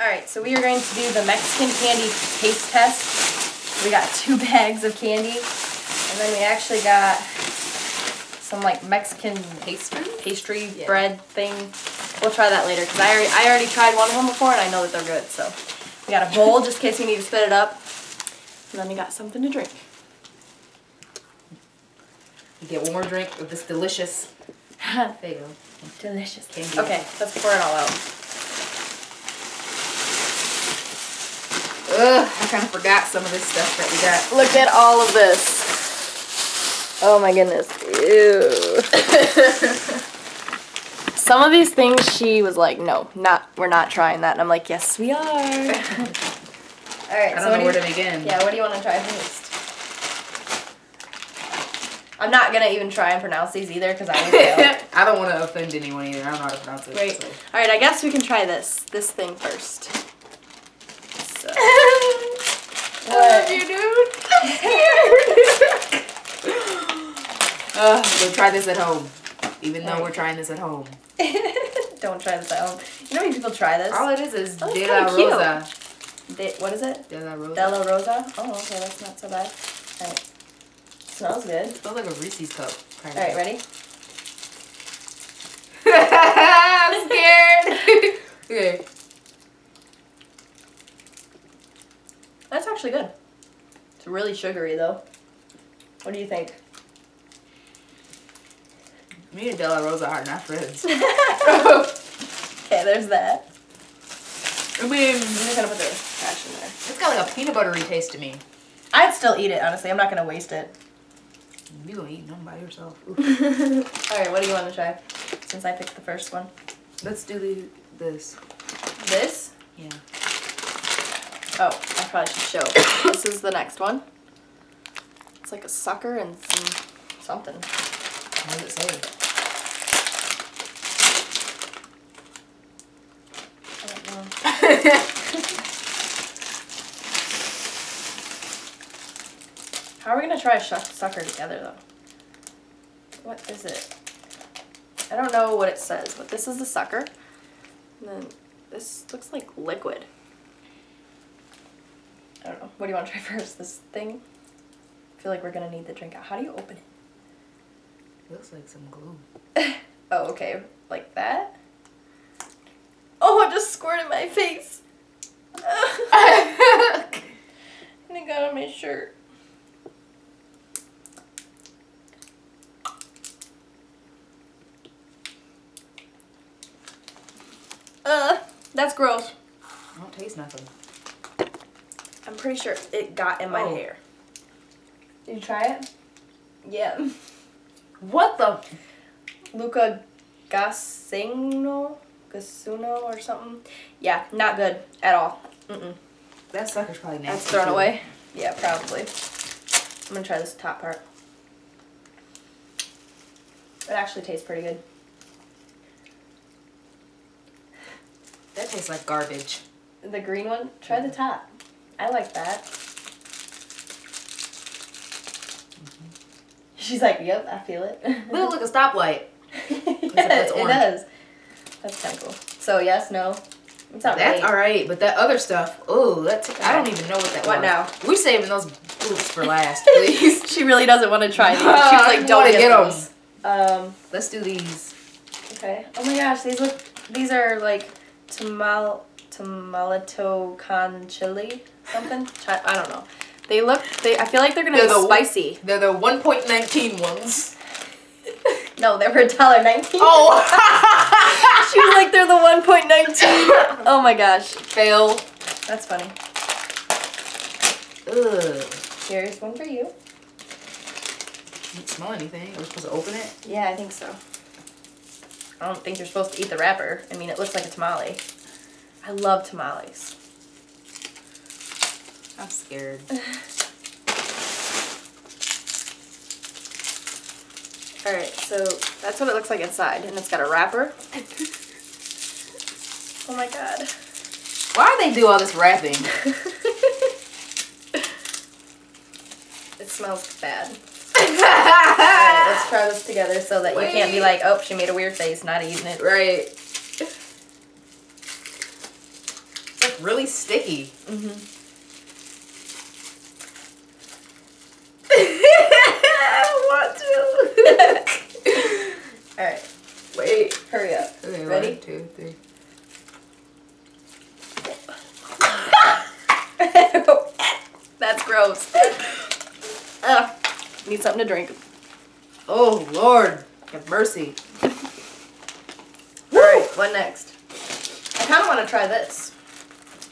Alright, so we are going to do the Mexican candy taste test. We got two bags of candy. And then we actually got some like Mexican Pastry? pastry Yeah. bread thing. We'll try that later because I already, I already tried one of them before and I know that they're good. So we got a bowl just in case we need to spit it up. And then we got something to drink. You get one more drink of this delicious. There you go. Delicious. Candy. Okay, let's pour it all out. Ugh, I kind of forgot some of this stuff that we got. Look at all of this. Oh my goodness. Ew. Some of these things she was like, no, not we're not trying that. And I'm like, yes, we are. All right. I don't so what know where do to begin. Yeah, what do you want to try first? I'm not gonna even try and pronounce these either because I would fail. I don't want to offend anyone either. I don't know how to pronounce it. Wait. so. All right, I guess we can try this this thing first. So. I love you, dude. Ugh, we'll try this at home. Even though Right. we're trying this at home. Don't try this at home. You know how many people try this? All it is is Oh, De La. Rosa. De- what is it? De La Rosa. Della Rosa? Oh, okay, that's not so bad. Alright. Smells good. smells like a Reese's cup. Kind Alright, ready? I'm scared. okay. That's actually good. It's really sugary though. What do you think? Me and De La Rosa are not friends. Okay, there's that. I mean, I'm just gonna put the trash in there. it's got like a peanut buttery taste to me. I'd still eat it, honestly. I'm not gonna waste it. You gonna eat them by yourself. Alright, what do you want to try? Since I picked the first one. Let's do the, this. This? Yeah. Oh, probably should show. this is the next one. It's like a sucker and some something. What does it say? I don't know. How are we gonna try a sucker together though? What is it? I don't know what it says, but this is the sucker. And then this looks like liquid. I don't know. What do you want to try first? This thing? I feel like we're gonna need the drink out. How do you open it? Looks like some glue. Oh, okay. Like that? Oh, it just squirted my face. and it got on my shirt. Uh, that's gross. I don't taste nothing. Pretty sure it got in my Oh. hair. Did you try it? Yeah. What the? Luca Gassino? Gasuno or something? Yeah, not good at all. Mm-mm. That sucker's probably nasty. That's thrown too. away? Yeah, probably. I'm gonna try this top part. It actually tastes pretty good. That tastes like garbage. The green one, try the top. I like that. She's like, yep, I feel it. Look like a stoplight. yeah, it does. That's kind of cool. So yes, no. It's not That's right. all right, but that other stuff, oh, that's I don't even know what that What was. now? We're saving those boots for last, please. she really doesn't want to try these. She's like, don't get, get 'em. those. Um, Let's do these. okay. Oh my gosh, these look. These are like tamal tamalato con chili something. Chi- I don't know. They look. They. I feel like they're gonna They're be the- spicy. They're the 1.19 ones. No, they were a dollar nineteen. Oh, she was like, they're the one point nineteen. Oh my gosh, fail. that's funny. Ugh. Here's one for you. Can't smell anything. Are we supposed to open it? Yeah, I think so. I don't think you're supposed to eat the wrapper. I mean, it looks like a tamale. I love tamales. I'm scared. All right, so that's what it looks like inside, and it's got a wrapper. Oh my god. Why do they do all this wrapping? it smells bad. Alright, let's try this together so that you can't be like, oh, she made a weird face, not eating it. right. It's like really sticky. Mm-hmm. I want to. All right, Wait. hurry up. Okay, Ready? One, two, three. That's gross. Ugh. Need something to drink. Oh Lord, have mercy. All right, what next? I kind of want to try this.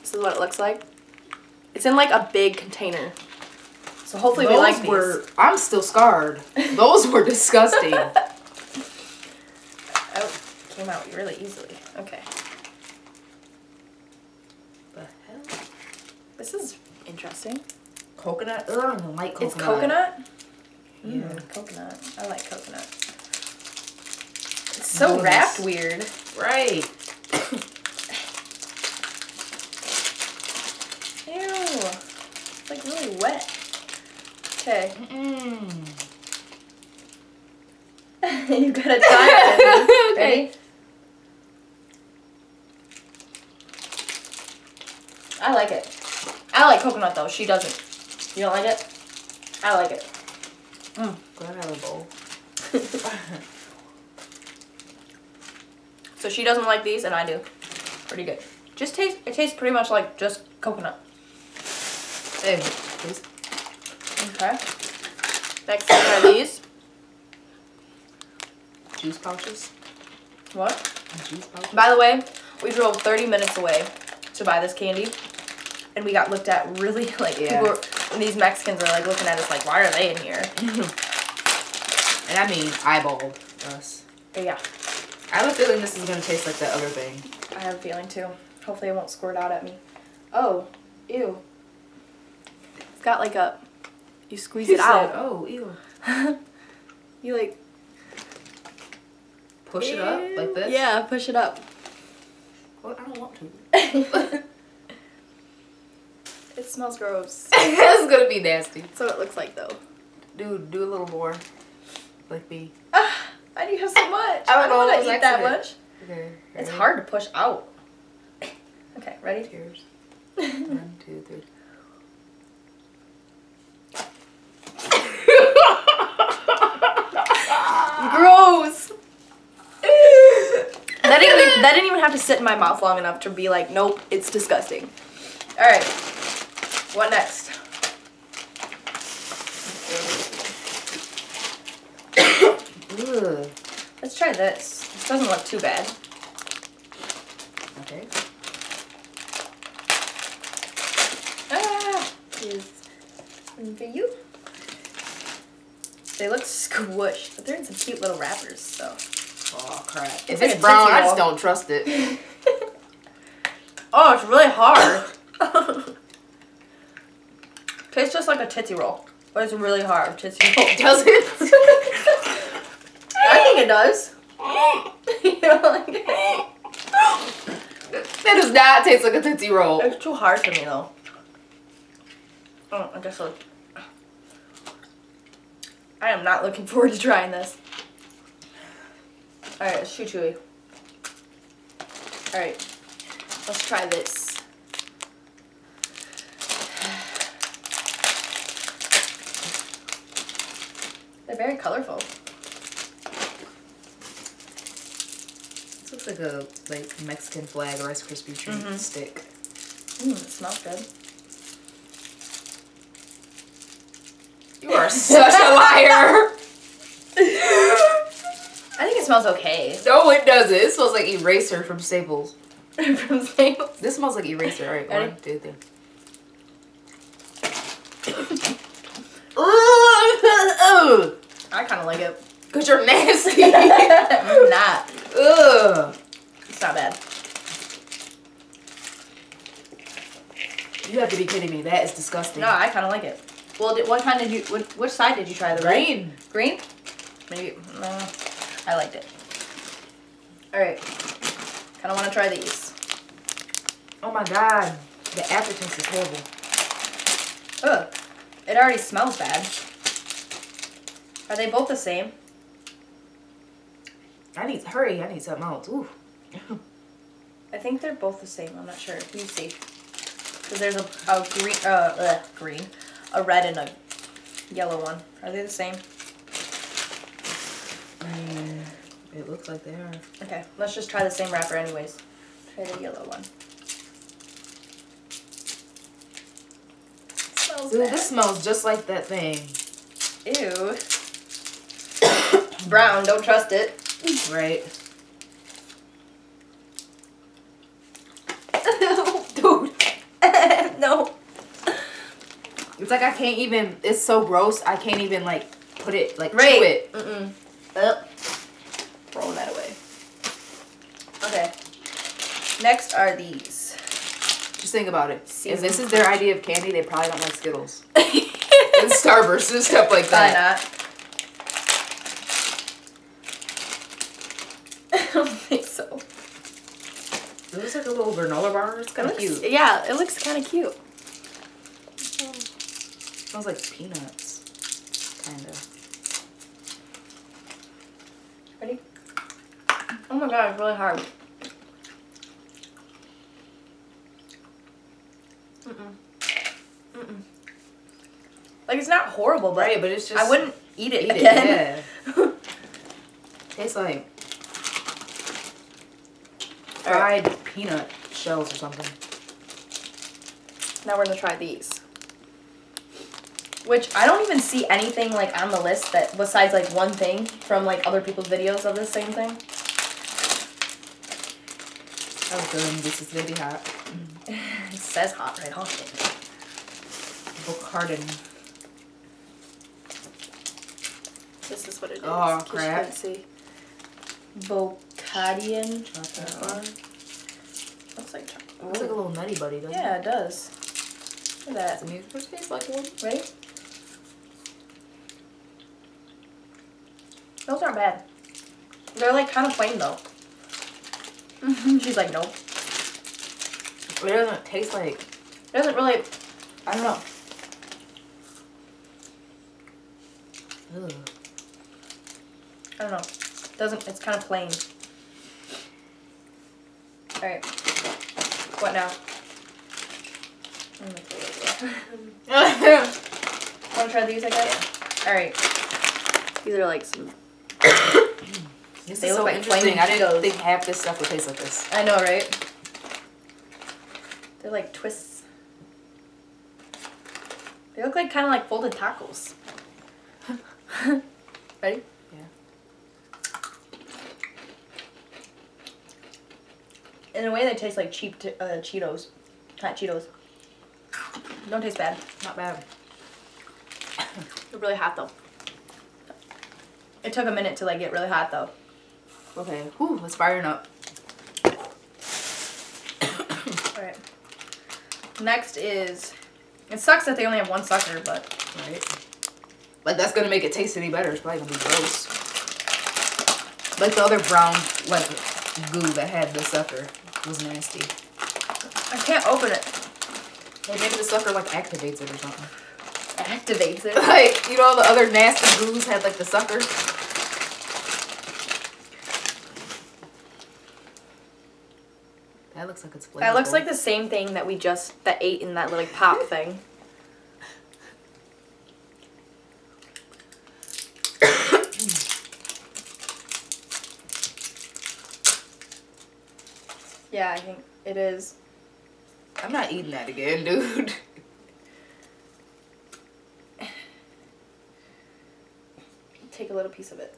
This is what it looks like. It's in like a big container. So hopefully we like Those these. were. I'm still scarred. Those were disgusting. Oh, came out really easily. Okay. the hell? This is interesting. Coconut. Ugh, I don't like coconut. It's coconut? Yeah. Mm, coconut. I like coconut. It's so Yes. wrapped weird. Right. Ew. It's like really wet. Okay. Mm. you gotta try it. Okay. Ready? I like it. I like coconut though. She doesn't. You don't like it? I like it. Mm. Glad I have a bowl. So she doesn't like these, and I do. Pretty good. Just taste. It tastes pretty much like just coconut. Hey, please. Okay. Next, we try these. Juice pouches. What? Juice pouches. By the way, we drove 30 minutes away to buy this candy, and we got looked at really like Yeah. people. Were, and these Mexicans are like looking at us like, why are they in here? And I mean eyeball us. But yeah, I have a feeling this is gonna taste like that other thing. I have a feeling too. Hopefully, it won't squirt out at me. Oh, ew. It's got like a. You squeeze it said, out. Oh, ew. you like Push it up like this. Yeah, push it up. Well, I don't want to. it smells gross. this is gonna be nasty. That's what it looks like though. Dude, do a little more. Like me. Ah, why do have so much? I don't know, want to eat that much. Okay. It's hard to push out. Okay, ready? Cheers. One, two, three. Gross. that didn't even, that didn't even have to sit in my mouth long enough to be like, nope, it's disgusting. All right, what next? Ugh. Let's try this. This doesn't look too bad. Okay. Ah, here's one for you. They look squished, but they're in some cute little wrappers. So. Oh crap. It's If like it's brown, I just don't trust it. oh, it's really hard. Tastes just like a tootsie roll, but it's really hard tootsie roll. Does it? I think it does. you don't like it? That does not taste like a Tootsie Roll. It's too hard for me though. Oh, I guess I'll. I am not looking forward to trying this. Alright, it's chew chewy. Alright, let's try this. They're very colorful. This looks like a like Mexican flag Rice Krispie treat Mhm. stick. Mmm, it smells good. You are such a liar. I think it smells okay. No, it doesn't. It smells like eraser from Staples. From Staples. This smells like eraser. All right, Ready? one, two, three. I kind of like it. Cause you're nasty. I'm not. Ugh. It's not bad. You have to be kidding me. That is disgusting. No, I kind of like it. Well, did, what kind did you? What, which side did you try? The? Green. Green? Maybe. No, I liked it. All right. Kind of want to try these. Oh my god. The aftertaste is horrible. Ugh. It already smells bad. Are they both the same? I need to hurry. I need something else. Ooh. I think they're both the same. I'm not sure. You see. Because there's a, a green, uh, uh, green, a red and a yellow one. Are they the same? Mm, it looks like they are. Okay, let's just try the same wrapper anyways. Try the yellow one. Smells Dude, bad. this smells just like that thing. Ew. Brown, don't trust it. Right. Dude. no. It's like I can't even. It's so gross. I can't even like put it like chew Right. it. Mm-mm. Ugh. Throwing that away. Okay. Next are these. Just think about it. If this is their idea of candy, they probably don't like Skittles and Starburst and stuff like that. Why not? don't think so. It looks like a little granola bar. It's kind of looks- cute. Yeah, it looks kind of cute. smells like peanuts. Kind of. Ready? Oh my god, it's really hard. Mm-mm. Mm-mm. Like, it's not horrible, but Right, but it's just. I wouldn't eat it eat it. again. Yeah. Tastes like Alright. fried peanut shells or something. Now we're gonna try these. Which I don't even see anything like on the list that besides like one thing from like other people's videos of the same thing. Was good. This is gonna be hot. It says hot right on it. Bocardin. This is what it is. Oh, in case you crap. see. Bocadian. Chocolate bar. Looks like chocolate. Looks like a little nutty buddy, doesn't Yeah, it? it does. Look at I mean, it tastes like one. Ready? Those aren't bad. They're like kind of plain though. She's like, nope. It doesn't taste like. It doesn't really. I don't know. Ugh. I don't know. Doesn't. It's kind of plain. All right. What now? I'm gonna throw it away. Want to try these? I guess. All right. These are like some. this They is look so like interesting. flaming I didn't Cheetos. think half this stuff would taste like this. I know, right? They're like twists. They look like kind of like folded tacos. Ready? In a way, they taste like cheap uh, Cheetos. Not Cheetos. Don't taste bad. Not bad. They're really hot though. It took a minute to like get really hot though. Okay. Whew, it's firing up. Alright. Next is. It sucks that they only have one sucker, but. Right. Like that's gonna make it taste any better. It's probably gonna be gross. Like the other brown like goo that had the sucker was nasty. I can't open it. Hey, maybe the sucker like activates it or something. Activates it. Like you know the other nasty goos had like the sucker. That looks like it's flavorful. That looks like the same thing that we just that ate in that little pop thing. yeah, I think it is. I'm not eating that again, dude. Take a little piece of it.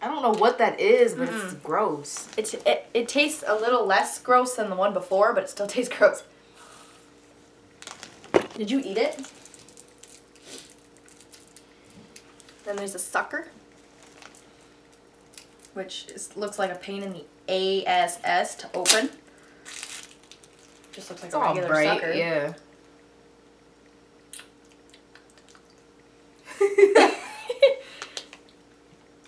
I don't know what that is, but it's gross. It, it it tastes a little less gross than the one before, but it still tastes gross. Did you eat it? Then there's a sucker, which is, looks like a pain in the ass to open. Just looks like It's a all regular bright, sucker. yeah.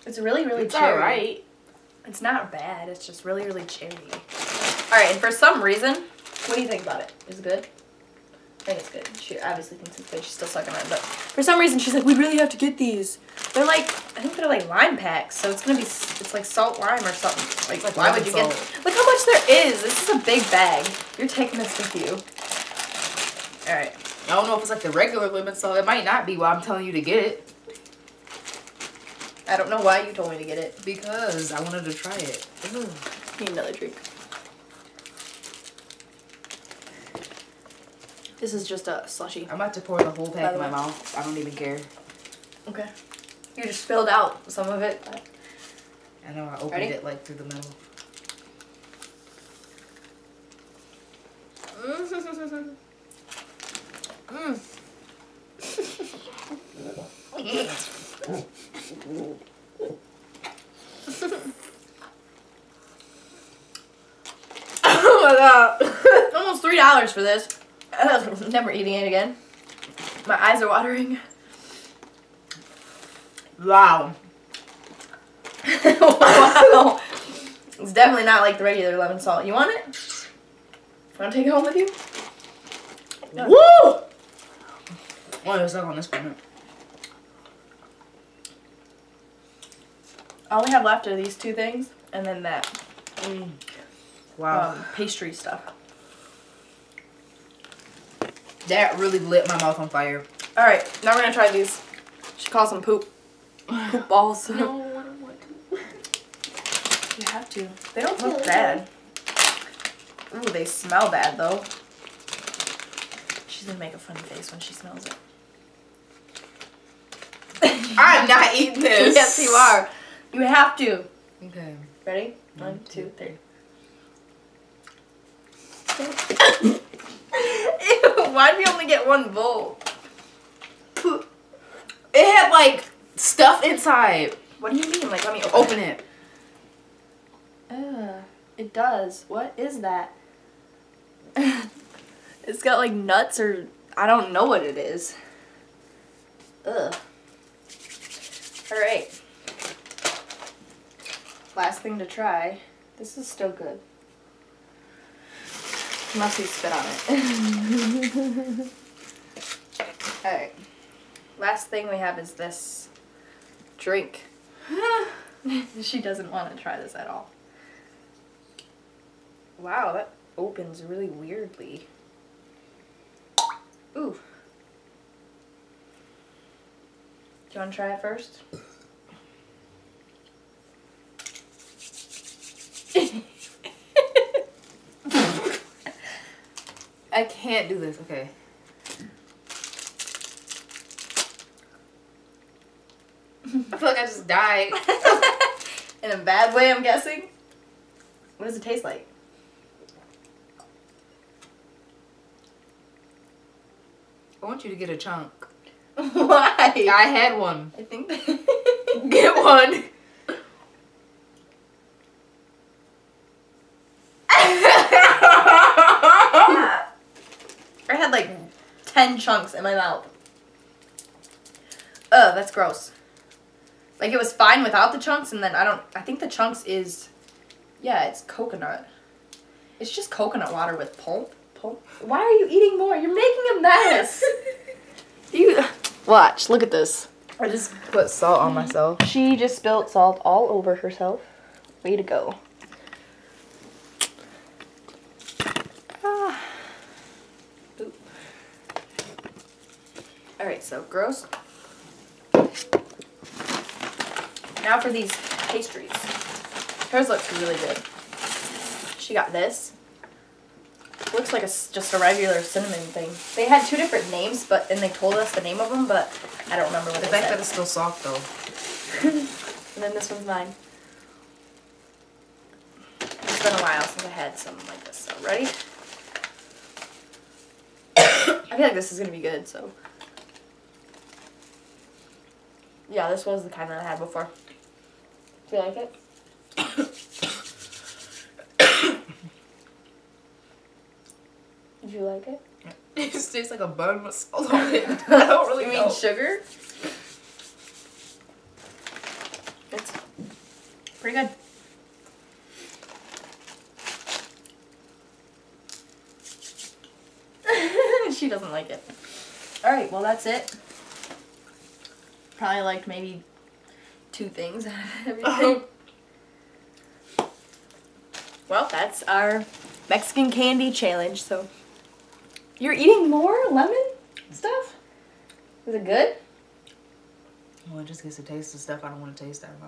It's really really It's cherry. alright. It's not bad. It's just really really cherry. All right, and for some reason, what do you think about it? Is it good? I think it's good. She obviously thinks it's good. She's still sucking on it, but for some reason she's like, we really have to get these. They're like, I think they're like lime packs, so it's gonna be, it's like salt lime or something. Like, like why would you get? Look how much there is. This is a big bag. You're taking this with you. All right. I don't know if it's like the regular lemon salt. It might not be why I'm telling you to get it. I don't know why you told me to get it. Because I wanted to try it. Need another drink. This is just a slushy. I'm about to pour the whole pack in my mouth. I don't even care. Okay. You just spilled out some of it. but- I know I opened Ready? it like through the middle. Mm. oh my god. Almost three dollars for this. Never eating it again. My eyes are watering. Wow. wow. It's definitely not like the regular lemon salt. You want it? Want to take it home with you? Woo! Oh, it's stuck on this one. All we have left are these two things, and then that Mm. Wow. um, pastry stuff. That really lit my mouth on fire. All right, now we're gonna try these. She calls them poop. Poop balls. I don't want to. You have to. They don't look bad. Ooh, they smell bad though. She's gonna make a funny face when she smells it. I'm not eating this. yes, you are. You have to. Okay. Ready? One, One, two, two, three. Ew, why'd we only get one bowl? It had like stuff inside. What do you mean? Like, let me open, Open it. Ugh, it does. What is that? it's got like nuts or I don't know what it is. Ugh. All right. Last thing to try. This is still good. You spit on it. All right. Last thing we have is this drink. she doesn't want to try this at all. Wow, that opens really weirdly. Ooh. Do you want to try it first? I can't do this. Okay. I feel like I just died. In a bad way, I'm guessing. What does it taste like? I want you to get a chunk. Why? I had one. I think. Get one. I had like 10 chunks in my mouth. Ugh, that's gross. Like it was fine without the chunks, and then I don't. I think the chunks is. Yeah, it's coconut. It's just coconut water with pulp. Pulp. Why are you eating more? You're making a mess. you. Watch, look at this. I just put salt on mm. myself. She just spilled salt all over herself. Way to go. Ah. Oop. Alright, so gross. Now for these pastries. Hers looks really good. She got this. Looks like a just a regular cinnamon thing. They had two different names, but and they told us the name of them, but I don't remember what The fact said. that it's still soft though. and then this one's mine. It's been a while since I had something like this. So ready? I feel like this is gonna be good. So yeah, this was the kind that I had before. Do you like it? Did you like it? It just tastes like a bun with salt on it. I don't really you know. mean sugar? It's pretty good. she she doesn't like it. All right, well that's it. Probably liked maybe two things out of everything. well, that's our Mexican candy challenge. So you're eating more lemon stuff? Is it good? Well, it just gets a taste of stuff I don't want to taste out of my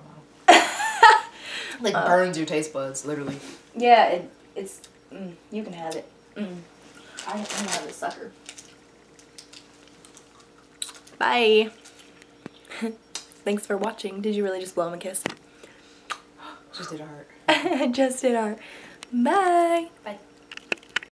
mouth. like Uh. burns your taste buds, literally. Yeah, it, it's. Mm, you can have it. Mm. I, I'm have this sucker. Bye. Thanks for watching. Did you really just blow him a kiss? Just did a heart. just did our. Bye. Bye.